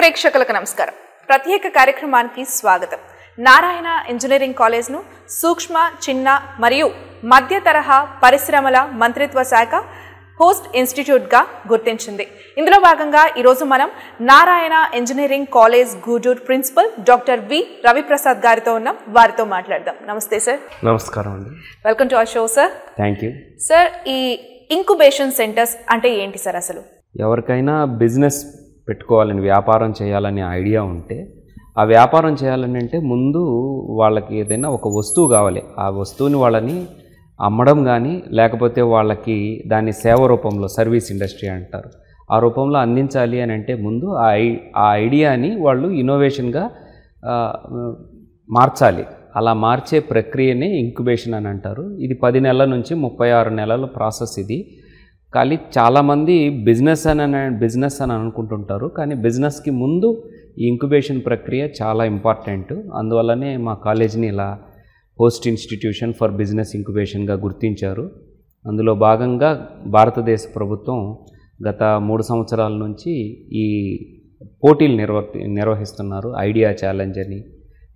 ప్రేక్షకులకు నమస్కారం. ప్రత్యేక కార్యక్రమానికి స్వాగతం. నారాయణ ఇంజనీరింగ్ కాలేజ్ను సూక్ష్మ చిన్న మరియు మధ్య తరహా పరిశ్రమల మంత్రిత్వ శాఖ హోస్ట్ ఇన్స్టిట్యూట్గా గుర్తించింది. ఇందులో భాగంగా ఈరోజు మనం Narayana engineering college Gudur principal doctor V Raviprasad గారితో ఉన్నాం. వారితో మాట్లాడదాం. నమస్తే సార్. నమస్కారం అండి. Welcome to our show sir. Thank you. Sir ఈ ఇంకుబేషన్ సెంటర్స్ అంటే ఏంటి సార్ అసలు? ఎవరికైనా బిజినెస్ పెట్టుకోవాలని వ్యాపారం చేయాలనే ఐడియా ఉంటే ఆ వ్యాపారం చేయాలని అంటే ముందు వాళ్ళకి ఏదైనా ఒక వస్తువు కావాలి. ఆ వస్తువుని వాళ్ళని అమ్మడం కానీ లేకపోతే వాళ్ళకి దాన్ని సేవ రూపంలో సర్వీస్ ఇండస్ట్రీ అంటారు. ఆ రూపంలో అందించాలి అని అంటే ముందు ఆ ఐ ఆ ఐడియాని వాళ్ళు ఇన్నోవేషన్గా మార్చాలి. అలా మార్చే ప్రక్రియనే ఇంక్యుబేషన్ అని అంటారు. ఇది పది నెలల నుంచి ముప్పై ఆరు నెలల ప్రాసెస్ ఇది. కానీ చాలామంది బిజినెస్ అని బిజినెస్ అని అనుకుంటుంటారు. కానీ బిజినెస్కి ముందు ఈ ఇంక్యుబేషన్ ప్రక్రియ చాలా ఇంపార్టెంట్. అందువల్లనే మా కాలేజీని ఇలా హోస్ట్ ఇన్స్టిట్యూషన్ ఫర్ బిజినెస్ ఇంక్యుబేషన్గా గుర్తించారు. అందులో భాగంగా భారతదేశ ప్రభుత్వం గత మూడు సంవత్సరాల నుంచి ఈ పోటీలు నిర్వర్తి నిర్వహిస్తున్నారు. ఐడియా ఛాలెంజ్ అని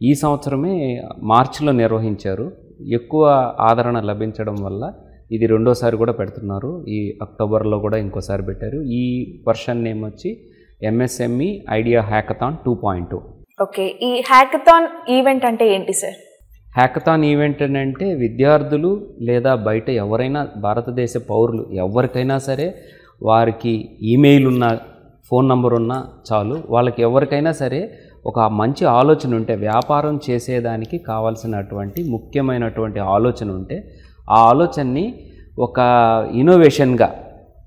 ఈ సంవత్సరమే మార్చిలో నిర్వహించారు. ఎక్కువ ఆదరణ లభించడం వల్ల ఇది రెండోసారి కూడా పెడుతున్నారు. ఈ అక్టోబర్లో కూడా ఇంకోసారి పెట్టారు. ఈ వర్షన్ నేమ్ వచ్చి MSME idea hackathon two point two okay ఈ హ్యాకథాన్ ఈవెంట్ అంటే ఏంటి సార్ హ్యాకథాన్ ఈవెంట్ అంటే విద్యార్థులు లేదా బయట ఎవరైనా భారతదేశ పౌరులు ఎవరికైనా సరే వారికి ఈమెయిల్ ఉన్న ఫోన్ నంబర్ ఉన్నా చాలు. వాళ్ళకి ఎవరికైనా సరే ఒక మంచి ఆలోచన ఉంటే వ్యాపారం చేసేదానికి కావాల్సినటువంటి ముఖ్యమైనటువంటి ఆలోచన ఉంటే ఆ ఆలోచనని ఒక ఇన్నోవేషన్గా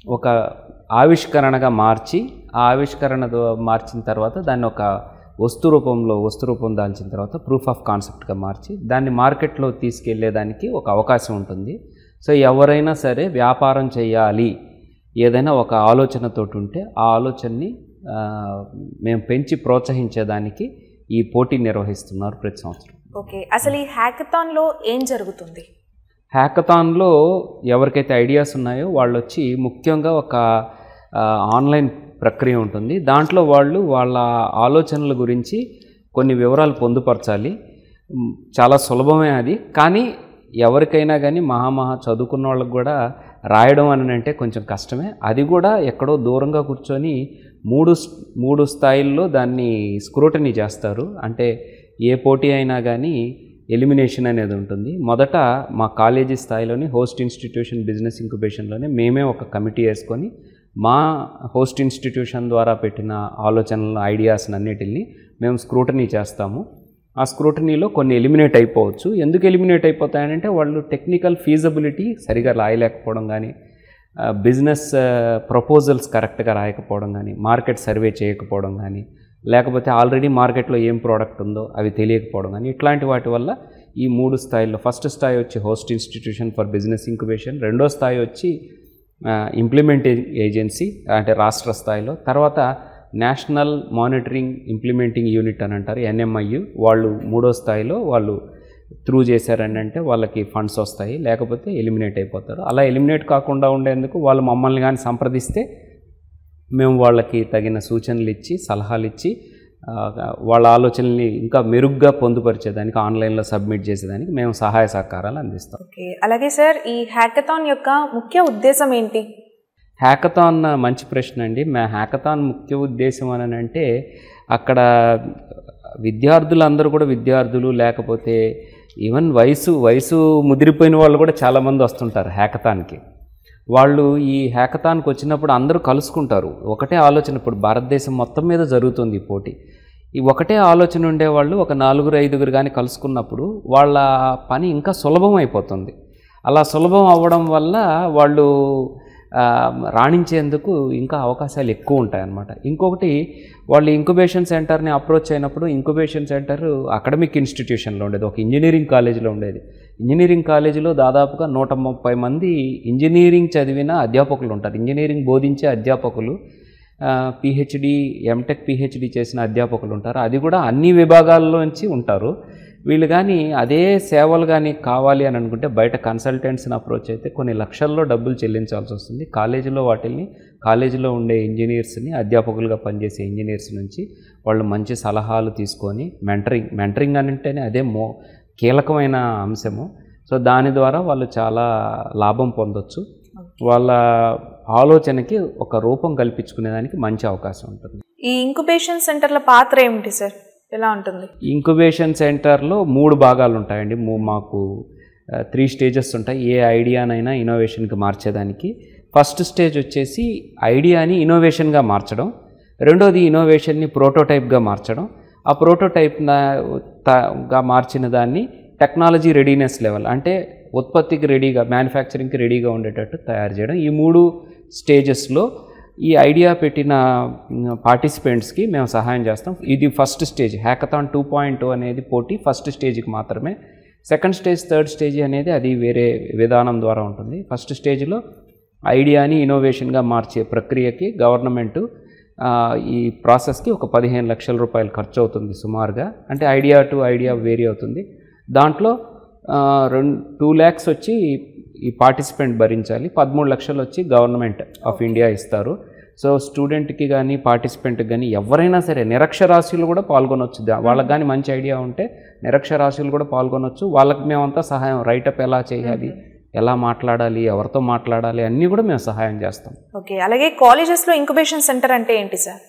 ఒక ఆవిష్కరణగా మార్చి ఆ ఆవిష్కరణ మార్చిన తర్వాత దాన్ని ఒక వస్తు రూపంలో వస్తు రూపం దాల్చిన తర్వాత ప్రూఫ్ ఆఫ్ కాన్సెప్ట్గా మార్చి దాన్ని మార్కెట్లో తీసుకెళ్ళేదానికి ఒక అవకాశం ఉంటుంది. సో ఎవరైనా సరే వ్యాపారం చేయాలి ఏదైనా ఒక ఆలోచనతోటి ఉంటే ఆ ఆలోచనని మేము పెంచి ప్రోత్సహించేదానికి ఈ పోటీ నిర్వహిస్తున్నారు ప్రతి సంవత్సరం. ఓకే. అసలు ఈ హ్యాకథాన్లో ఏం జరుగుతుంది? హ్యాకథాన్లో ఎవరికైతే ఐడియాస్ ఉన్నాయో వాళ్ళు వచ్చి ముఖ్యంగా ఒక ఆన్లైన్ ప్రక్రియ ఉంటుంది. దాంట్లో వాళ్ళు వాళ్ళ ఆలోచనల గురించి కొన్ని వివరాలు పొందుపరచాలి. చాలా సులభమే అది. కానీ ఎవరికైనా కానీ మహామహా చదువుకున్న వాళ్ళకి కూడా రాయడం అని అంటే కొంచెం కష్టమే. అది కూడా ఎక్కడో దూరంగా కూర్చొని మూడు మూడు స్థాయిల్లో దాన్ని స్క్రూటనీ చేస్తారు. అంటే ఏ పోటీ అయినా కానీ ఎలిమినేషన్ అనేది ఉంటుంది. మొదట మా కాలేజీ స్థాయిలోని హోస్ట్ ఇన్స్టిట్యూషన్ బిజినెస్ ఇంక్యుబేషన్లోనే మేమే ఒక కమిటీ వేసుకొని మా హోస్ట్ ఇన్స్టిట్యూషన్ ద్వారా పెట్టిన ఆలోచనలు ఐడియాస్ అన్నిటిని మేము స్క్రూటనీ చేస్తాము. ఆ స్క్రూటనీలో కొన్ని ఎలిమినేట్ అయిపోవచ్చు. ఎందుకు ఎలిమినేట్ అయిపోతాయంటే వాళ్ళు టెక్నికల్ ఫీజబిలిటీ సరిగా రాయలేకపోవడం కానీ బిజినెస్ ప్రపోజల్స్ కరెక్ట్గా రాయకపోవడం కానీ మార్కెట్ సర్వే చేయకపోవడం కానీ లేకపోతే ఆల్రెడీ మార్కెట్లో ఏం ప్రోడక్ట్ ఉందో అవి తెలియకపోవడం కానీ ఇట్లాంటి వాటి వల్ల ఈ మూడు స్థాయిల్లో ఫస్ట్ స్థాయి వచ్చి host institution for business incubation రెండో స్థాయి వచ్చి ఇంప్లిమెంట్ ఏజెన్సీ అంటే రాష్ట్ర స్థాయిలో తర్వాత నేషనల్ మానిటరింగ్ ఇంప్లిమెంటింగ్ యూనిట్ అని అంటారు ఎన్ఎంఐయు. వాళ్ళు మూడో స్థాయిలో వాళ్ళు త్రూ చేశారని అంటే వాళ్ళకి ఫండ్స్ వస్తాయి లేకపోతే ఎలిమినేట్ అయిపోతారు. అలా ఎలిమినేట్ కాకుండా ఉండేందుకు వాళ్ళు మమ్మల్ని కానీ సంప్రదిస్తే మేము వాళ్ళకి తగిన సూచనలు ఇచ్చి సలహాలు ఇచ్చి వాళ్ళ ఆలోచనల్ని ఇంకా మెరుగ్గా పొందుపరిచేదానికి ఆన్లైన్లో సబ్మిట్ చేసేదానికి మేము సహాయ సహకారాలు అందిస్తాం. ఓకే. అలాగే సార్ ఈ హ్యాకథాన్ యొక్క ముఖ్య ఉద్దేశం ఏంటి? హ్యాకథాన్ మంచి ప్రశ్న అండి. మా హ్యాకథాన్ ముఖ్య ఉద్దేశం అని అంటే అక్కడ విద్యార్థులందరూ కూడా విద్యార్థులు లేకపోతే ఈవెన్ వయసు వయసు ముదిరిపోయిన వాళ్ళు కూడా చాలామంది వస్తుంటారు హ్యాకథాన్కి. వాళ్ళు ఈ హ్యాకథాన్కి వచ్చినప్పుడు అందరూ కలుసుకుంటారు. ఒకటే ఆలోచన ఇప్పుడు భారతదేశం మొత్తం మీద జరుగుతుంది ఈ పోటీ. ఈ ఒకటే ఆలోచన ఉండేవాళ్ళు ఒక నాలుగురు ఐదుగురు కానీ కలుసుకున్నప్పుడు వాళ్ళ పని ఇంకా సులభం అయిపోతుంది. అలా సులభం అవ్వడం వల్ల వాళ్ళు రాణించేందుకు ఇంకా అవకాశాలు ఎక్కువ ఉంటాయన్నమాట. ఇంకొకటి వాళ్ళు ఇంక్యుబేషన్ సెంటర్ని అప్రోచ్ అయినప్పుడు ఇంక్యుబేషన్ సెంటర్ అకాడమిక్ ఇన్స్టిట్యూషన్లో ఉండేది ఒక ఇంజనీరింగ్ కాలేజీలో ఉండేది. ఇంజనీరింగ్ కాలేజీలో దాదాపుగా నూట ముప్పై మంది ఇంజనీరింగ్ చదివిన అధ్యాపకులు ఉంటారు. ఇంజనీరింగ్ బోధించే అధ్యాపకులు పిహెచ్డి ఎంటెక్ పిహెచ్డి చేసిన అధ్యాపకులు ఉంటారు. అది కూడా అన్ని విభాగాల్లోంచి ఉంటారు. వీళ్ళు కానీ అదే సేవలు కానీ కావాలి అని అనుకుంటే బయట కన్సల్టెంట్స్ని అప్రోచ్ అయితే కొన్ని లక్షల్లో డబ్బులు చెల్లించాల్సి వస్తుంది. కాలేజీలో వాటిని కాలేజీలో ఉండే ఇంజనీర్స్ని అధ్యాపకులుగా పనిచేసే ఇంజనీర్స్ నుంచి వాళ్ళు మంచి సలహాలు తీసుకొని మెంటరింగ్ మెంటరింగ్ అని అంటేనే అదే మో కీలకమైన అంశము. సో దాని ద్వారా వాళ్ళు చాలా లాభం పొందొచ్చు. వాళ్ళ ఆలోచనకి ఒక రూపం కల్పించుకునేదానికి మంచి అవకాశం ఉంటుంది. ఈ ఇంక్యుబేషన్ సెంటర్ల పాత్ర ఏమిటి సార్? ఎలా ఉంటుంది? ఇంక్యుబేషన్ సెంటర్లో మూడు భాగాలు ఉంటాయండి మాకు త్రీ స్టేజెస్ ఉంటాయి. ఏ ఐడియానైనా ఇన్నోవేషన్కి మార్చేదానికి. ఫస్ట్ స్టేజ్ వచ్చేసి ఐడియాని ఇన్నోవేషన్గా మార్చడం. రెండోది ఇన్నోవేషన్ని ప్రోటోటైప్గా మార్చడం. ఆ ప్రోటోటైప్గా మార్చిన దాన్ని టెక్నాలజీ రెడీనెస్ లెవెల్ అంటే ఉత్పత్తికి రెడీగా మ్యానుఫ్యాక్చరింగ్కి రెడీగా ఉండేటట్టు తయారు చేయడం. ఈ మూడు స్టేజెస్లో ఈ ఐడియా పెట్టిన పార్టిసిపెంట్స్కి మేము సహాయం చేస్తాం. ఇది first stage hackathon two point two అనేది పోటీ ఫస్ట్ స్టేజ్కి మాత్రమే. సెకండ్ స్టేజ్ థర్డ్ స్టేజ్ అనేది అది వేరే విధానం ద్వారా ఉంటుంది. ఫస్ట్ స్టేజ్లో ఐడియాని ఇన్నోవేషన్గా మార్చే ప్రక్రియకి గవర్నమెంట్ ఈ ప్రాసెస్కి ఒక పదిహేను లక్షల రూపాయలు ఖర్చు అవుతుంది సుమారుగా. అంటే ఐడియా టు ఐడియా వేరీ అవుతుంది. దాంట్లో రెండు టూ ల్యాక్స్ వచ్చి ఈ పార్టిసిపెంట్ భరించాలి. పదమూడు లక్షలు వచ్చి గవర్నమెంట్ ఆఫ్ ఇండియా ఇస్తారు. సో స్టూడెంట్కి కానీ పార్టిసిపెంట్కి కానీ ఎవరైనా సరే నిరక్షరాస్యులు కూడా పాల్గొనవచ్చు వాళ్ళకి కానీ మంచి ఐడియా ఉంటే నిరక్షరాస్యులు కూడా పాల్గొనవచ్చు వాళ్ళకి మేమంతా సహాయం రైటప్ ఎలా చేయాలి? ఎలా మాట్లాడాలి ఎవరితో మాట్లాడాలి అన్నీ కూడా మేము సహాయం చేస్తాం. ఓకే అలాగే కాలేజెస్లో ఇంక్యుబేషన్ సెంటర్ అంటే ఏంటి సార్?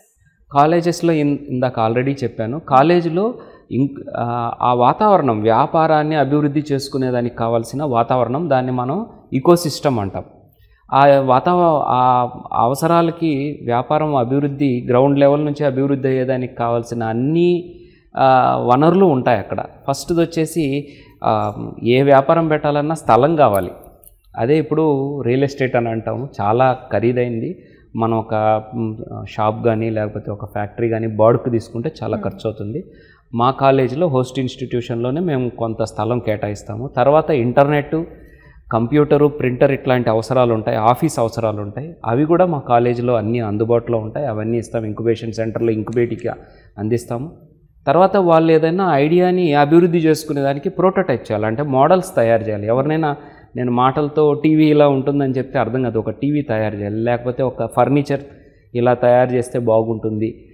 కాలేజెస్లో ఇన్ ఇందాక ఆల్రెడీ చెప్పాను కాలేజీలో ఇంక్ ఆ, వాతావరణం వ్యాపారాన్ని అభివృద్ధి చేసుకునేదానికి కావాల్సిన వాతావరణం దాన్ని మనం ఈకోసిస్టమ్ అంటాం. ఆ వాతావ ఆ అవసరాలకి వ్యాపారం అభివృద్ధి గ్రౌండ్ లెవెల్ నుంచి అభివృద్ధి అయ్యేదానికి కావాల్సిన అన్ని వనరులు ఉంటాయి అక్కడ. ఫస్ట్ది వచ్చేసి ఏ వ్యాపారం పెట్టాలన్నా స్థలం కావాలి. అదే ఇప్పుడు రియల్ ఎస్టేట్ అని అంటాము. చాలా ఖరీదైంది. మనం ఒక షాప్ కానీ లేకపోతే ఒక ఫ్యాక్టరీ కానీ బాడుకు తీసుకుంటే చాలా ఖర్చు అవుతుంది మా కాలేజీలో హోస్ట్ ఇన్స్టిట్యూషన్లోనే మేము కొంత స్థలం కేటాయిస్తాము. తర్వాత ఇంటర్నెట్ కంప్యూటరు ప్రింటర్ ఇట్లాంటి అవసరాలు ఉంటాయి ఆఫీస్ అవసరాలు ఉంటాయి అవి కూడా మా కాలేజీలో అన్నీ అందుబాటులో ఉంటాయి. అవన్నీ ఇస్తాం. ఇంక్యుబేషన్ సెంటర్లో ఇంక్యుబేటికి అందిస్తాము. తర్వాత వాళ్ళు ఏదైనా ఐడియాని అభివృద్ధి చేసుకునే దానికి ప్రోటోటైప్ చేయాలి. అంటే మోడల్స్ తయారు చేయాలి. ఎవరినైనా నేను మాటలతో టీవీ ఇలా ఉంటుందని చెప్తే అర్థం కాదు. ఒక టీవీ తయారు చేయాలి. లేకపోతే ఒక ఫర్నిచర్ ఇలా తయారు చేస్తే బాగుంటుంది.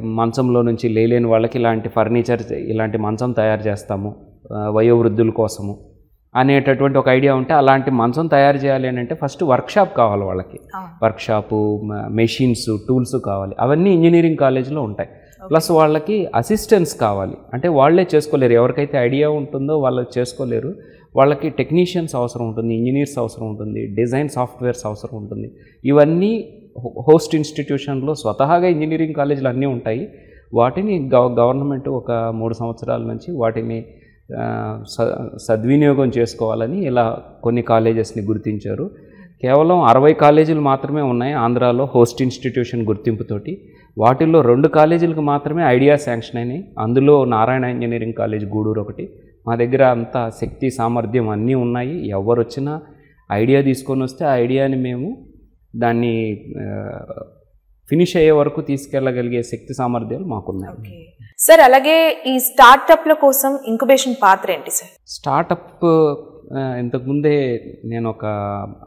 మంచంలో నుంచి లేలేని వాళ్ళకి ఇలాంటి ఫర్నిచర్ ఇలాంటి మంచం తయారు చేస్తాము. వయోవృద్ధుల కోసము అనేటటువంటి ఒక ఐడియా ఉంటే అలాంటి మంచం తయారు చేయాలి అని అంటే ఫస్ట్ వర్క్షాప్ కావాలి వాళ్ళకి. వర్క్షాపు మెషిన్స్ టూల్స్ కావాలి. అవన్నీ ఇంజనీరింగ్ కాలేజ్లో ఉంటాయి. ప్లస్ వాళ్ళకి అసిస్టెన్స్ కావాలి. అంటే వాళ్ళే చేసుకోలేరు. ఎవరికైతే ఐడియా ఉంటుందో వాళ్ళు చేసుకోలేరు. వాళ్ళకి టెక్నీషియన్స్ అవసరం ఉంటుంది. ఇంజనీర్స్ అవసరం ఉంటుంది. డిజైన్ సాఫ్ట్వేర్స్ అవసరం ఉంటుంది. ఇవన్నీ హోస్ట్ ఇన్స్టిట్యూషన్లో స్వతహాగా ఇంజనీరింగ్ కాలేజీలు అన్నీ ఉంటాయి. వాటిని గవ గవర్నమెంట్ ఒక మూడు సంవత్సరాల నుంచి వాటిని స సద్వినియోగం చేసుకోవాలని ఇలా కొన్ని కాలేజెస్ని గుర్తించారు. కేవలం అరవై కాలేజీలు మాత్రమే ఉన్నాయి ఆంధ్రాలో హోస్ట్ ఇన్స్టిట్యూషన్ గుర్తింపుతోటి. వాటిల్లో రెండు కాలేజీలకు మాత్రమే ఐడియా శాంక్షన్ అయినాయి. అందులో నారాయణ ఇంజనీరింగ్ కాలేజ్ గూడూరు ఒకటి. మా దగ్గర అంత శక్తి సామర్థ్యం అన్నీ ఉన్నాయి. ఎవరు వచ్చినా ఐడియా తీసుకొని వస్తే ఆ ఐడియాని మేము దాన్ని ఫినిష్ అయ్యే వరకు తీసుకెళ్ళగలిగే శక్తి సామర్థ్యాలు మాకున్నాయి. సార్ అలాగే ఈ స్టార్టప్ల కోసం ఇంక్యుబేషన్ పాత్ర ఏంటి సార్? స్టార్టప్ ఇంతకుముందే నేను ఒక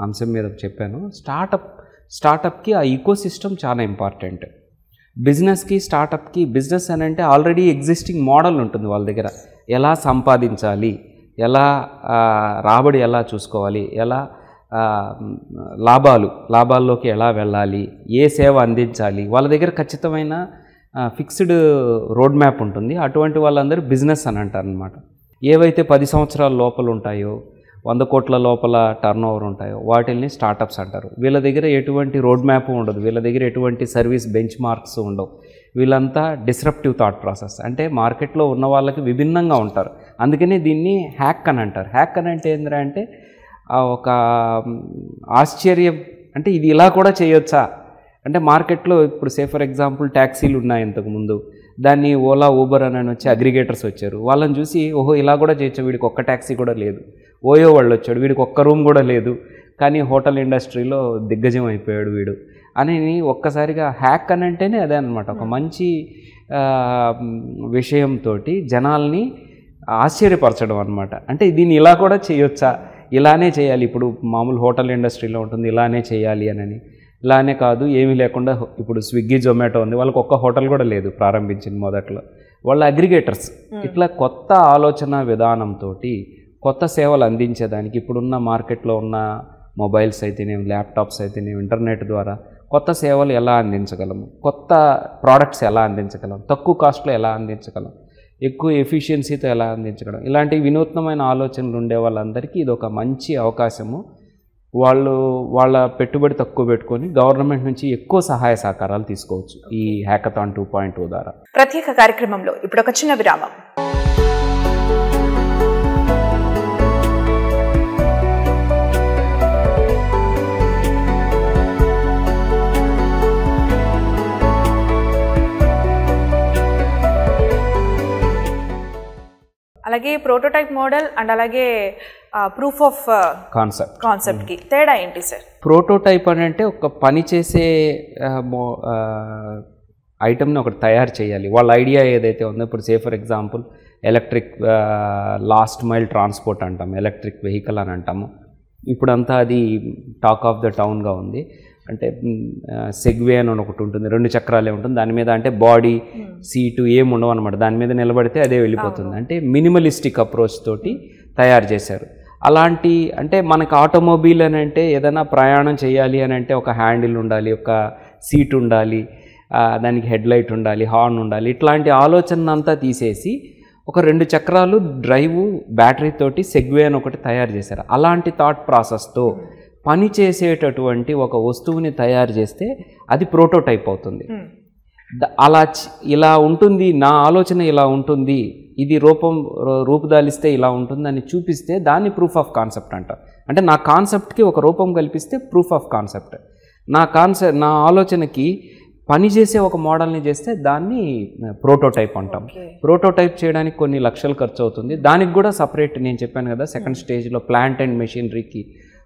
అంశం మీద చెప్పాను. స్టార్టప్ స్టార్టప్కి ఆ ఈకో సిస్టమ్ చాలా ఇంపార్టెంట్. బిజినెస్కి స్టార్టప్కి బిజినెస్ అని అంటే ఆల్రెడీ ఎగ్జిస్టింగ్ మోడల్ ఉంటుంది వాళ్ళ దగ్గర. ఎలా సంపాదించాలి? ఎలా రాబడి ఎలా చూసుకోవాలి? ఎలా లాభాలు లాభాల్లోకి ఎలా వెళ్ళాలి? ఏ సేవ అందించాలి? వాళ్ళ దగ్గర ఖచ్చితమైన ఫిక్స్డ్ రోడ్ మ్యాప్ ఉంటుంది. అటువంటి వాళ్ళందరూ బిజినెస్ అని అంటారు అనమాట ఏవైతే పది సంవత్సరాల లోపల ఉంటాయో వంద కోట్ల లోపల టర్న్ ఓవర్ ఉంటాయో వాటిల్ని స్టార్టప్స్ అంటారు. వీళ్ళ దగ్గర ఎటువంటి రోడ్ మ్యాప్ ఉండదు. వీళ్ళ దగ్గర ఎటువంటి సర్వీస్ బెంచ్ మార్క్స్ ఉండవు. వీళ్ళంతా డిస్రప్టివ్ థాట్ ప్రాసెస్ అంటే మార్కెట్లో ఉన్న వాళ్ళకి విభిన్నంగా ఉంటారు. అందుకనే దీన్ని హ్యాక్ అని అంటారు. హ్యాక్ అని అంటే ఏంద్రా అంటే ఒక ఆశ్చర్యం అంటే ఇది ఇలా కూడా చేయొచ్చా? అంటే మార్కెట్లో ఇప్పుడు సే ఫర్ ఎగ్జాంపుల్ ట్యాక్సీలు ఉన్నాయి ఇంతకుముందు. దాన్ని ఓలా ఊబర్ అని వచ్చి అగ్రిగేటర్స్ వచ్చారు. వాళ్ళని చూసి ఓహో ఇలా కూడా చేయొచ్చు. వీడికి ఒక్క ట్యాక్సీ కూడా లేదు. ఓయో వాళ్ళు వచ్చాడు. వీడికి ఒక్క రూమ్ కూడా లేదు. కానీ హోటల్ ఇండస్ట్రీలో దిగ్గజం అయిపోయాడు వీడు. అని ఒక్కసారిగా హ్యాక్ అని అంటేనే అదే అనమాట ఒక మంచి విషయంతో జనాల్ని ఆశ్చర్యపరచడం అనమాట అంటే దీన్ని ఇలా కూడా చేయొచ్చా? ఇలానే చేయాలి. ఇప్పుడు మామూలు హోటల్ ఇండస్ట్రీలో ఉంటుంది. ఇలానే చేయాలి అని ఇలానే కాదు ఏమీ లేకుండా ఇప్పుడు స్విగ్గీ జొమాటో ఉంది. వాళ్ళకి ఒక్క హోటల్ కూడా లేదు ప్రారంభించింది మొదట్లో. వాళ్ళ అగ్రిగేటర్స్. ఇట్లా కొత్త ఆలోచన విధానంతో కొత్త సేవలు అందించేదానికి ఇప్పుడున్న మార్కెట్లో ఉన్న మొబైల్స్ అయితేనేమి ల్యాప్టాప్స్ అయితేనేమి ఇంటర్నెట్ ద్వారా కొత్త సేవలు ఎలా అందించగలము కొత్త ప్రోడక్ట్స్ ఎలా అందించగలం? తక్కువ కాస్ట్లో ఎలా అందించగలం? ఎక్కువ ఎఫిషియన్సీతో ఎలా అందించగలం? ఇలాంటి వినూత్నమైన ఆలోచనలు ఉండే వాళ్ళందరికీ ఇది ఒక మంచి అవకాశము. వాళ్ళు వాళ్ళ పెట్టుబడి తక్కువ పెట్టుకొని గవర్నమెంట్ నుంచి ఎక్కువ సహాయ సహకారాలు తీసుకోవచ్చు ఈ హ్యాకథాన్ టూ పాయింట్ టూ ద్వారా. ప్రత్యేక కార్యక్రమంలో ఇప్పుడు ఒక చిన్న విరామం. ప్రోటోటైప్ మోడల్ అండ్ అలాగే ప్రూఫ్ ఆఫ్ కాన్సెప్ట్ కాన్సెప్ట్కి. తేడా ఏంటి సార్ ప్రోటోటైప్ అని అంటే ఒక పని చేసే ఐటమ్ని ఒకటి తయారు చేయాలి. వాళ్ళ ఐడియా ఏదైతే ఉందో ఇప్పుడు say for example electric last mile transport అంటాం ఎలక్ట్రిక్ వెహికల్ అని అంటాము. ఇప్పుడంతా అది టాక్ ఆఫ్ ద టౌన్గా ఉంది. అంటే సెగ్వే అని ఒకటి ఉంటుంది రెండు చక్రాలే ఉంటుంది. దాని మీద అంటే బాడీ సీటు ఏం ఉండవు అనమాట దాని మీద నిలబడితే అదే వెళ్ళిపోతుంది. అంటే మినిమలిస్టిక్ అప్రోచ్ తోటి తయారు చేశారు. అలాంటి అంటే మనకు ఆటోమొబైల్ అని అంటే ఏదైనా ప్రయాణం చేయాలి అని అంటే ఒక హ్యాండిల్ ఉండాలి ఒక సీట్ ఉండాలి దానికి హెడ్ లైట్ ఉండాలి హార్న్ ఉండాలి. ఇట్లాంటి ఆలోచన అంతా తీసేసి ఒక రెండు చక్రాలు డ్రైవ్ బ్యాటరీ తోటి సెగ్వే అని ఒకటి తయారు చేశారు. అలాంటి థాట్ ప్రాసెస్తో పని చేసేటటువంటి ఒక వస్తువుని తయారు చేస్తే అది ప్రోటోటైప్ అవుతుంది. అలా ఇలా ఉంటుంది నా ఆలోచన ఇలా ఉంటుంది ఇది రూపం రూపుదాలిస్తే ఇలా ఉంటుంది అని చూపిస్తే దాన్ని ప్రూఫ్ ఆఫ్ కాన్సెప్ట్ అంట అంటే నా కాన్సెప్ట్కి ఒక రూపం కల్పిస్తే ప్రూఫ్ ఆఫ్ కాన్సెప్ట్ నా కాన్సెప్ట్ నా ఆలోచనకి పని చేసే ఒక మోడల్ని చేస్తే దాన్ని ప్రోటోటైప్ అంటాం. ప్రోటోటైప్ చేయడానికి కొన్ని లక్షలు ఖర్చు అవుతుంది దానికి కూడా సపరేట్ నేను చెప్పాను కదా సెకండ్ స్టేజ్లో ప్లాంట్ అండ్ మెషినరీకి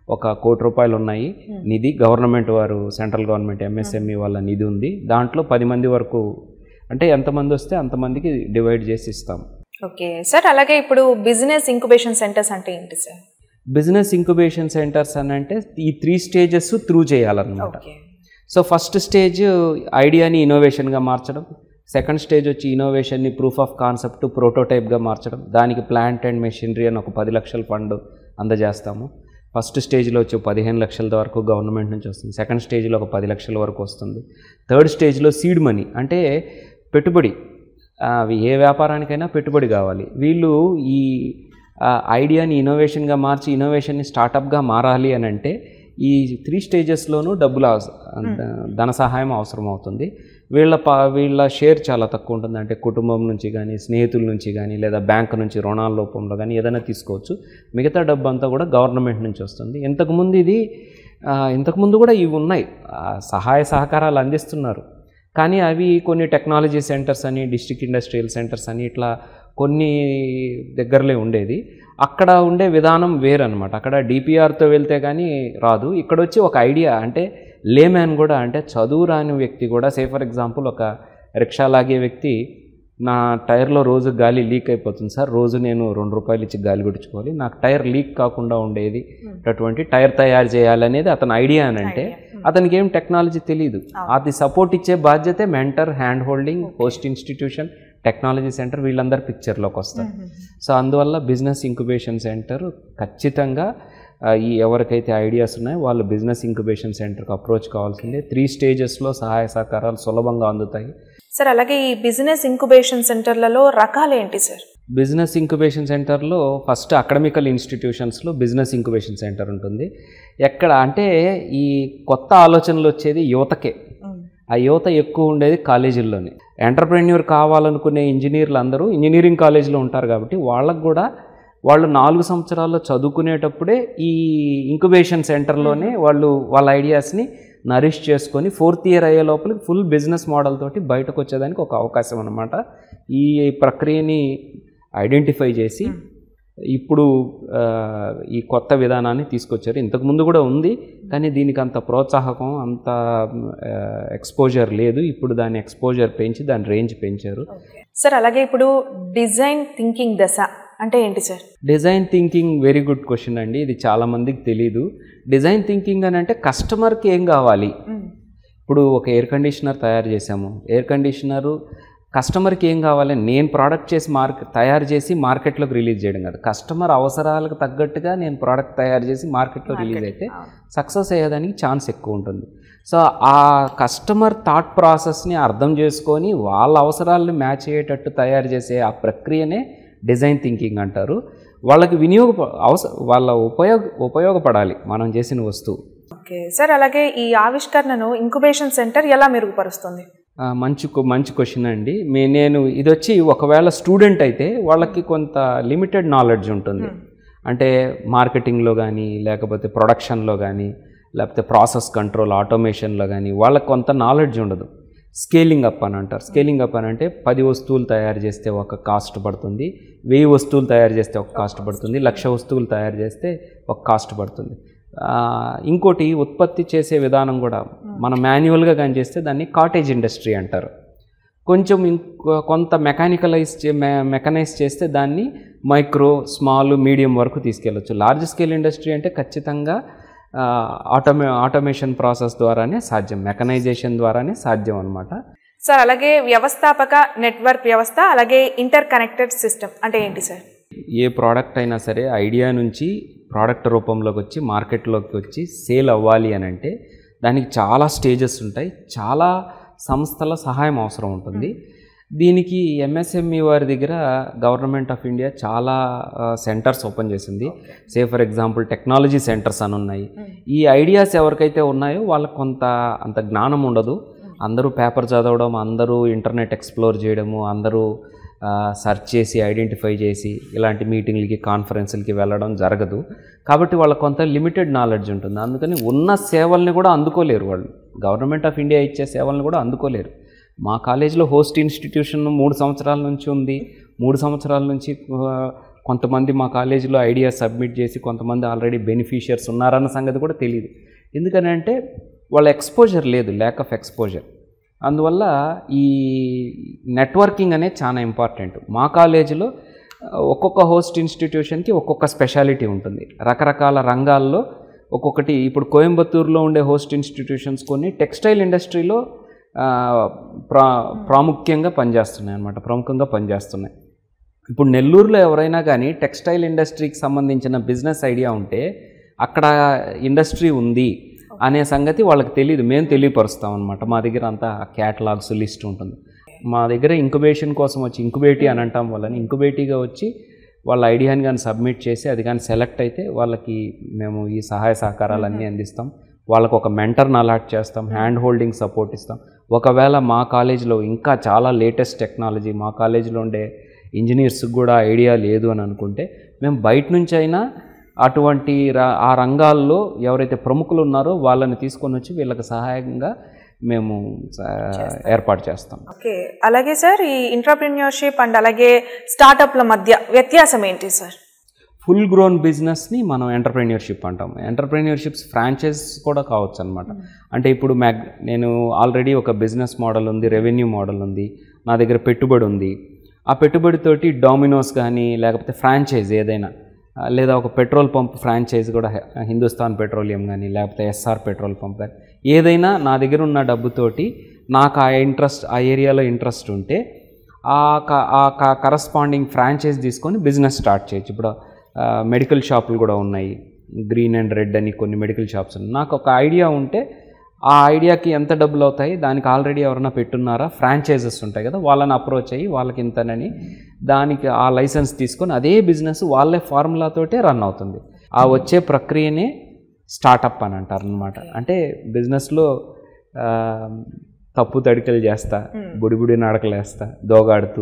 ఒక కోటి రూపాయలు ఉన్నాయి. నిధి గవర్నమెంట్ వారు సెంట్రల్ గవర్నమెంట్ ఎంఎస్ఎంఈ వాళ్ళ నిధి ఉంది. దాంట్లో పది మంది వరకు అంటే ఎంతమంది వస్తే అంతమందికి డివైడ్ చేసి ఇస్తాం. ఓకే. సార్ అలాగే ఇప్పుడు బిజినెస్ ఇంక్యుబేషన్ సెంటర్స్ అంటే ఏంటి సార్? బిజినెస్ ఇంక్యుబేషన్ సెంటర్స్ అని అంటే ఈ త్రీ స్టేజెస్ త్రూ చేయాలన్నమాట. సో ఫస్ట్ స్టేజ్ ఐడియాని ఇన్నోవేషన్గా మార్చడం. సెకండ్ స్టేజ్ వచ్చి ఇన్నోవేషన్ని ప్రూఫ్ ఆఫ్ కాన్సెప్ట్ ప్రోటోటైప్గా మార్చడం. దానికి ప్లాంట్ అండ్ మెషినరీ అని ఒక పది లక్షల ఫండ్ అందజేస్తాము. ఫస్ట్ స్టేజ్లో వచ్చి పదిహేను లక్షల వరకు గవర్నమెంట్ నుంచి వస్తుంది. సెకండ్ స్టేజ్లో ఒక పది లక్షల వరకు వస్తుంది. థర్డ్ స్టేజ్లో సీడ్ మనీ అంటే పెట్టుబడి. అవి ఏ వ్యాపారానికైనా పెట్టుబడి కావాలి. వీళ్ళు ఈ ఐడియాని ఇన్నోవేషన్గా మార్చి ఇన్నోవేషన్ని స్టార్టప్గా మారాలి అని అంటే ఈ త్రీ స్టేజెస్లోనూ డబ్బులు అవస- ధన సహాయం అవసరం అవుతుంది వీళ్ళ పా వీళ్ళ షేర్ చాలా తక్కువ ఉంటుంది. అంటే కుటుంబం నుంచి కానీ స్నేహితుల నుంచి కానీ లేదా బ్యాంక్ నుంచి రుణాల రూపంలో కానీ ఏదైనా తీసుకోవచ్చు. మిగతా డబ్బు అంతా కూడా గవర్నమెంట్ నుంచి వస్తుంది. ఇంతకుముందు ఇది ఇంతకుముందు కూడా ఇవి ఉన్నాయి. సహాయ సహకారాలు అందిస్తున్నారు. కానీ అవి కొన్ని టెక్నాలజీ సెంటర్స్ అని డిస్ట్రిక్ట్ ఇండస్ట్రియల్ సెంటర్స్ అని ఇట్లా కొన్ని దగ్గరలే ఉండేది. అక్కడ ఉండే విధానం వేరనమాట అక్కడ డిపిఆర్తో వెళ్తే కానీ రాదు. ఇక్కడ వచ్చి ఒక ఐడియా అంటే లేమ్యాన్ కూడా అంటే చదువు రాని వ్యక్తి కూడా సే ఫర్ ఎగ్జాంపుల్ ఒక రిక్షా లాగే వ్యక్తి నా టైర్లో రోజు గాలి లీక్ అయిపోతుంది సార్ రోజు నేను రెండు రూపాయలు ఇచ్చి గాలి గుడుచుకోవాలి నాకు టైర్ లీక్ కాకుండా ఉండేది అటువంటి టైర్ తయారు చేయాలనేది అతని ఐడియా అని అంటే అతనికి ఏం టెక్నాలజీ తెలియదు అది సపోర్ట్ ఇచ్చే బాధ్యతే mentor hand holding post institution technology centre వీళ్ళందరూ పిక్చర్లోకి వస్తారు. సో అందువల్ల బిజినెస్ ఇంక్యుబేషన్ సెంటర్ ఖచ్చితంగా ఈ ఎవరికైతే ఐడియాస్ ఉన్నాయో వాళ్ళు బిజినెస్ ఇంక్యుబేషన్ సెంటర్కి అప్రోచ్ కావాల్సిందే. త్రీ స్టేజెస్లో సహాయ సహకారాలు సులభంగా అందుతాయి. సార్ అలాగే ఈ బిజినెస్ ఇంక్యుబేషన్ సెంటర్లలో రకాలు ఏంటి సార్ బిజినెస్ ఇంక్యుబేషన్ సెంటర్లో ఫస్ట్ అకాడమికల్ ఇన్స్టిట్యూషన్స్లో బిజినెస్ ఇంక్యుబేషన్ సెంటర్ ఉంటుంది. ఎక్కడ అంటే ఈ కొత్త ఆలోచనలు వచ్చేది యువతకే. ఆ యువత ఎక్కువ ఉండేది కాలేజీల్లోనే. ఎంటర్ప్రెన్యూర్ కావాలనుకునే ఇంజనీర్లు అందరూ ఇంజనీరింగ్ కాలేజీలో ఉంటారు కాబట్టి వాళ్ళకు కూడా వాళ్ళు నాలుగు సంవత్సరాల్లో చదువుకునేటప్పుడే ఈ ఇంక్యుబేషన్ సెంటర్లోనే వాళ్ళు వాళ్ళ ఐడియాస్ని నరిష్ చేసుకొని ఫోర్త్ ఇయర్ అయ్యే లోపలికి ఫుల్ బిజినెస్ మోడల్ తోటి బయటకు వచ్చేదానికి ఒక అవకాశం అనమాట ఈ ప్రక్రియని ఐడెంటిఫై చేసి ఇప్పుడు ఈ కొత్త విధానాన్ని తీసుకొచ్చారు. ఇంతకుముందు కూడా ఉంది కానీ దీనికి అంత ప్రోత్సాహకం అంత ఎక్స్పోజర్ లేదు. ఇప్పుడు దాని ఎక్స్పోజర్ పెంచి దాని రేంజ్ పెంచారు. సార్ అలాగే ఇప్పుడు డిజైన్ థింకింగ్ దశ అంటే ఏంటి sir? Design thinking very good question అండి. ఇది చాలా మందికి తెలీదు. డిజైన్ థింకింగ్ అని అంటే కస్టమర్కి ఏం కావాలి? ఇప్పుడు ఒక ఎయిర్ కండిషనర్ తయారు చేసాము ఎయిర్ కండిషనరు కస్టమర్కి ఏం కావాలి? నేను ప్రోడక్ట్ చేసి మార్కెట్ తయారు చేసి మార్కెట్లోకి రిలీజ్ చేయడం కాదు. కస్టమర్ అవసరాలకు తగ్గట్టుగా నేను ప్రోడక్ట్ తయారు చేసి మార్కెట్లో రిలీజ్ అయితే సక్సెస్ అయ్యేదానికి ఛాన్స్ ఎక్కువ ఉంటుంది. సో ఆ కస్టమర్ థాట్ ప్రాసెస్ని అర్థం చేసుకొని వాళ్ళ అవసరాలను మ్యాచ్ అయ్యేటట్టు తయారు చేసే ఆ ప్రక్రియనే డిజైన్ థింకింగ్ అంటారు. వాళ్ళకి వినియోగ అవస వాళ్ళ ఉపయోగ ఉపయోగపడాలి మనం చేసిన వస్తువు. ఓకే. సార్ అలాగే ఈ ఆవిష్కరణను ఇంక్యుబేషన్ సెంటర్ ఎలా మెరుగుపరుస్తుంది? మంచి మంచి క్వశ్చన్ అండి. మే నేను ఇది వచ్చి ఒకవేళ స్టూడెంట్ అయితే వాళ్ళకి కొంత లిమిటెడ్ నాలెడ్జ్ ఉంటుంది. అంటే మార్కెటింగ్లో కానీ లేకపోతే ప్రొడక్షన్లో కానీ లేకపోతే ప్రాసెస్ కంట్రోల్ ఆటోమేషన్లో కానీ వాళ్ళకి కొంత నాలెడ్జ్ ఉండదు. స్కేలింగ్ అప్ అని అంటారు. స్కేలింగ్ అప్ అని అంటే పది వస్తువులు తయారు చేస్తే ఒక కాస్ట్ పడుతుంది. వెయ్యి వస్తువులు తయారు చేస్తే ఒక కాస్ట్ పడుతుంది. లక్ష వస్తువులు తయారు చేస్తే ఒక కాస్ట్ పడుతుంది. ఇంకోటి ఉత్పత్తి చేసే విధానం కూడా మనం మాన్యువల్గా కానీ చేస్తే దాన్ని కాటేజ్ ఇండస్ట్రీ అంటారు. కొంచెం ఇంకో కొంత మెకానికలైజ్ చే మెకనైజ్ చేస్తే దాన్ని మైక్రో స్మాల్ మీడియం వరకు తీసుకెళ్ళచ్చు. లార్జ్ స్కేల్ ఇండస్ట్రీ అంటే ఖచ్చితంగా ఆటోమే ఆటోమేషన్ ప్రాసెస్ ద్వారానే సాధ్యం. మెకనైజేషన్ ద్వారానే సాధ్యం అనమాట సార్ అలాగే వ్యవస్థాపక నెట్వర్క్ వ్యవస్థ అలాగే ఇంటర్ కనెక్టెడ్ సిస్టమ్ అంటే ఏంటి సార్? ఏ ప్రోడక్ట్ అయినా సరే ఐడియా నుంచి ప్రోడక్ట్ రూపంలోకి వచ్చి మార్కెట్లోకి వచ్చి సేల్ అవ్వాలి అని అంటే దానికి చాలా స్టేజెస్ ఉంటాయి. చాలా సంస్థల సహాయం అవసరం ఉంటుంది. దీనికి ఎంఎస్ఎంఈ వారి దగ్గర గవర్నమెంట్ ఆఫ్ ఇండియా చాలా సెంటర్స్ ఓపెన్ చేసింది. Say for example technology centres అని ఉన్నాయి. ఈ ఐడియాస్ ఎవరికైతే ఉన్నాయో వాళ్ళకి కొంత అంత జ్ఞానం ఉండదు. అందరూ పేపర్ చదవడం అందరూ ఇంటర్నెట్ ఎక్స్ప్లోర్ చేయడము అందరూ సెర్చ్ చేసి ఐడెంటిఫై చేసి ఇలాంటి మీటింగ్లకి కాన్ఫరెన్స్లకి వెళ్ళడం జరగదు. కాబట్టి వాళ్ళ కొంత లిమిటెడ్ నాలెడ్జ్ ఉంటుంది. అందుకని ఉన్న సేవల్ని కూడా అందుకోలేరు వాళ్ళు. గవర్నమెంట్ ఆఫ్ ఇండియా ఇచ్చే సేవల్ని కూడా అందుకోలేరు. మా కాలేజీలో హోస్ట్ ఇన్స్టిట్యూషన్ మూడు సంవత్సరాల నుంచి ఉంది. మూడు సంవత్సరాల నుంచి కొంతమంది మా కాలేజీలో ఐడియా సబ్మిట్ చేసి కొంతమంది ఆల్రెడీ బెనిఫిషియర్స్ ఉన్నారన్న సంగతి కూడా తెలియదు ఎందుకని అంటే వాళ్ళ ఎక్స్పోజర్ లేదు ల్యాక్ ఆఫ్ ఎక్స్పోజర్ అందువల్ల ఈ నెట్వర్కింగ్ అనేది చాలా ఇంపార్టెంట్ మా కాలేజీలో ఒక్కొక్క హోస్ట్ ఇన్స్టిట్యూషన్కి ఒక్కొక్క స్పెషాలిటీ ఉంటుంది. రకరకాల రంగాల్లో ఒక్కొక్కటి ఇప్పుడు కోయంబత్తూరులో ఉండే హోస్ట్ ఇన్స్టిట్యూషన్స్ కొన్ని టెక్స్టైల్ ఇండస్ట్రీలో ప్రా ప్రాముఖ్యంగా పనిచేస్తున్నాయి అన్నమాట ప్రముఖంగా పనిచేస్తున్నాయి. ఇప్పుడు నెల్లూరులో ఎవరైనా కానీ టెక్స్టైల్ ఇండస్ట్రీకి సంబంధించిన బిజినెస్ ఐడియా ఉంటే అక్కడ ఇండస్ట్రీ ఉంది అనే సంగతి వాళ్ళకి తెలియదు మేము తెలియపరుస్తాం అనమాట మా దగ్గర అంతా క్యాటలాగ్స్ లిస్ట్ ఉంటుంది. మా దగ్గర ఇంక్యుబేషన్ కోసం వచ్చి ఇంక్యుబేటీ అని అంటాం వాళ్ళని. ఇంక్యుబేటీగా వచ్చి వాళ్ళ ఐడియాని కానీ సబ్మిట్ చేసి అది కానీ సెలెక్ట్ అయితే వాళ్ళకి మేము ఈ సహాయ సహకారాలన్నీ అందిస్తాం. వాళ్ళకు ఒక మెంటర్ని అలాట్ చేస్తాం. హ్యాండ్ హోల్డింగ్ సపోర్ట్ ఇస్తాం. ఒకవేళ మా కాలేజీలో ఇంకా చాలా లేటెస్ట్ టెక్నాలజీ మా కాలేజీలో ఉండే ఇంజనీర్స్కి కూడా ఐడియా లేదు అని అనుకుంటే మేము బయట నుంచి అయినా అటువంటి ఆ రంగాల్లో ఎవరైతే ప్రముఖులు ఉన్నారో వాళ్ళని తీసుకొని వచ్చి వీళ్ళకి సహాయంగా మేము ఏర్పాటు చేస్తాం. ఓకే. అలాగే సార్ ఈ ఇంటర్ప్రిన్యూర్షిప్ అండ్ అలాగే స్టార్టప్ల మధ్య వ్యత్యాసం ఏంటి సార్? ఫుల్ గ్రోన్ బిజినెస్ని మనం ఎంటర్ప్రెన్యూర్షిప్ అంటాం. ఎంటర్ప్రెన్యూర్షిప్స్ ఫ్రాంచైజ్ కూడా కావచ్చు అనమాట అంటే ఇప్పుడు మ్యాగ్ నేను ఆల్రెడీ ఒక బిజినెస్ మోడల్ ఉంది రెవెన్యూ మోడల్ ఉంది నా దగ్గర పెట్టుబడి ఉంది. ఆ పెట్టుబడితోటి డామినోస్ కానీ లేకపోతే ఫ్రాంచైజ్ ఏదైనా లేదా ఒక పెట్రోల్ పంప్ ఫ్రాంచైజ్ కూడా హె- హిందుస్థాన్ పెట్రోలియం కానీ లేకపోతే ఎస్ఆర్ పెట్రోల్ పంప్ కానీ ఏదైనా నా దగ్గర ఉన్న డబ్బుతోటి నాకు ఆ ఇంట్రెస్ట్ ఆ ఏరియాలో ఇంట్రెస్ట్ ఉంటే ఆ ఆ కరస్పాండింగ్ ఫ్రాంచైజ్ తీసుకొని బిజినెస్ స్టార్ట్ చేయొచ్చు. ఇప్పుడు మెడికల్ షాపులు కూడా ఉన్నాయి. గ్రీన్ అండ్ రెడ్ అని కొన్ని మెడికల్ షాప్స్ ఉన్నాయి. నాకు ఒక ఐడియా ఉంటే ఆ ఐడియాకి ఎంత డబ్బులు అవుతాయి? దానికి ఆల్రెడీ ఎవరైనా పెట్టున్నారా? ఫ్రాంచైజెస్ ఉంటాయి కదా వాళ్ళని అప్రోచ్ అయ్యి వాళ్ళకి ఇంతనని దానికి ఆ లైసెన్స్ తీసుకొని అదే బిజినెస్ వాళ్ళే ఫార్ములాతోటే రన్ అవుతుంది. ఆ వచ్చే ప్రక్రియనే స్టార్టప్ అని అంటారు అనమాట అంటే బిజినెస్లో తప్పు తడికలు చేస్తా బుడిబుడి నడకలు వేస్తా దోగాడుతూ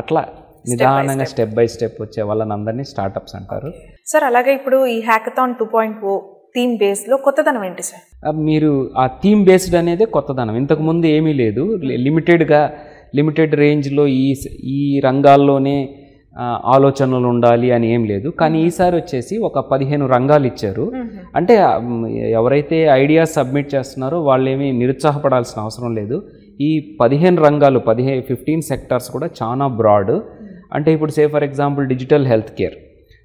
అట్లా నిదానంగా స్టెప్ బై స్టెప్ వచ్చే వాళ్ళని అందరినీ స్టార్టప్స్ అంటారు. సార్ అలాగే ఇప్పుడు ఈ hackathon two point O theme బేస్లో కొత్తదనం ఏంటి సార్? మీరు ఆ థీమ్ బేస్డ్ అనేదే కొత్తదనం. ఇంతకుముందు ఏమీ లేదు. లిమిటెడ్గా లిమిటెడ్ రేంజ్లో ఈ ఈ రంగాల్లోనే ఆలోచనలు ఉండాలి అని ఏం లేదు. కానీ ఈసారి వచ్చేసి ఒక పదిహేను రంగాలు ఇచ్చారు. అంటే ఎవరైతే ఐడియా సబ్మిట్ చేస్తున్నారో వాళ్ళేమీ నిరుత్సాహపడాల్సిన అవసరం లేదు. ఈ పదిహేను రంగాలు పదిహే ఫిఫ్టీన్ సెక్టార్స్ కూడా చాలా బ్రాడ్. అంటే ఇప్పుడు say for example digital health care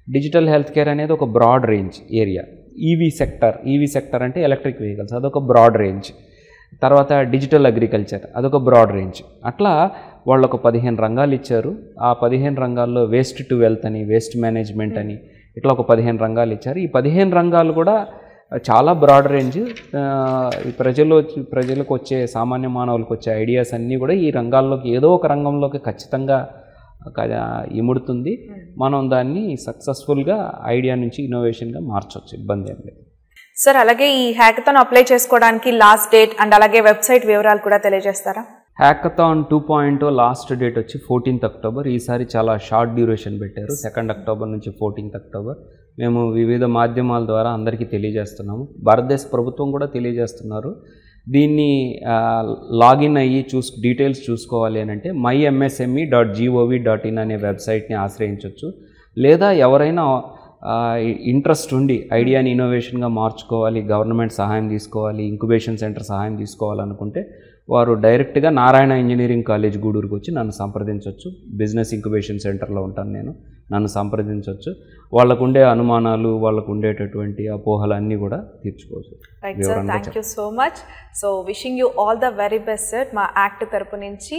digital health care అనేది ఒక broad range area. EV sector EV sector అంటే ఎలక్ట్రిక్ వెహికల్స్ అదొక బ్రాడ్ రేంజ్ తర్వాత డిజిటల్ అగ్రికల్చర్ అదొక బ్రాడ్ రేంజ్ అట్లా వాళ్ళు ఒక పదిహేను రంగాలు ఇచ్చారు. ఆ పదిహేను రంగాల్లో వేస్ట్ టు వెల్త్ అని వేస్ట్ మేనేజ్మెంట్ అని ఇట్లా ఒక పదిహేను రంగాలు ఇచ్చారు. ఈ పదిహేను రంగాలు కూడా చాలా బ్రాడ్ రేంజ్ ఈ ప్రజలు ప్రజలకు వచ్చే సామాన్య మానవులకు వచ్చే ఐడియాస్ అన్నీ కూడా ఈ రంగాల్లోకి ఏదో ఒక రంగంలోకి ఖచ్చితంగా ఇముడుతుంది. మనం దాన్ని సక్సెస్ఫుల్గా ఐడియా నుంచి ఇన్నోవేషన్గా మార్చవచ్చు ఇబ్బంది ఏం లేదు. సార్ అలాగే ఈ హ్యాకథాన్ అప్లై చేసుకోవడానికి లాస్ట్ డేట్ అండ్ అలాగే వెబ్సైట్ వివరాలు కూడా తెలియజేస్తారా? Hackathon two point last date వచ్చి ఫోర్టీన్త్ అక్టోబర్ ఈసారి చాలా షార్ట్ డ్యూరేషన్ పెట్టారు. సెకండ్ అక్టోబర్ నుంచి ఫోర్టీన్త్ అక్టోబర్ మేము వివిధ మాధ్యమాల ద్వారా అందరికీ తెలియజేస్తున్నాము. భారతదేశ ప్రభుత్వం కూడా తెలియజేస్తున్నారు. దీన్ని లాగిన్ అయ్యి చూసు డీటెయిల్స్ చూసుకోవాలి అని అంటే my MSME dot gov dot in అనే వెబ్సైట్ని ఆశ్రయించవచ్చు లేదా ఎవరైనా ఇంట్రెస్ట్ ఉండి ఐడియాని ఇన్నోవేషన్గా మార్చుకోవాలి గవర్నమెంట్ సహాయం తీసుకోవాలి ఇంక్యుబేషన్ సెంటర్ సహాయం తీసుకోవాలనుకుంటే వారు డైరెక్ట్గా నారాయణ ఇంజనీరింగ్ కాలేజ్ గూడూరుకు వచ్చి నన్ను సంప్రదించవచ్చు బిజినెస్ ఇంక్యుబేషన్ సెంటర్లో ఉంటాను నేను నన్ను సంప్రదించవచ్చు వాళ్ళకు ఉండే అనుమానాలు వాళ్ళకు ఉండేటటువంటి అపోహలు అన్నీ కూడా తీర్చుకోవచ్చు. Right sir thank you so much so wishing you all the very best sir మా యాక్ట్ తరపు నుంచి.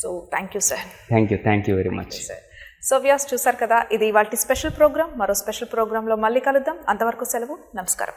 So thank you sir thank you thank you very much sir so Vyas చూసారు కదా ఇది వాటి స్పెషల్ ప్రోగ్రామ్ మరో స్పెషల్ ప్రోగ్రాంలో మళ్ళీ కలుద్దాం. అంతవరకు సెలవు. నమస్కారం.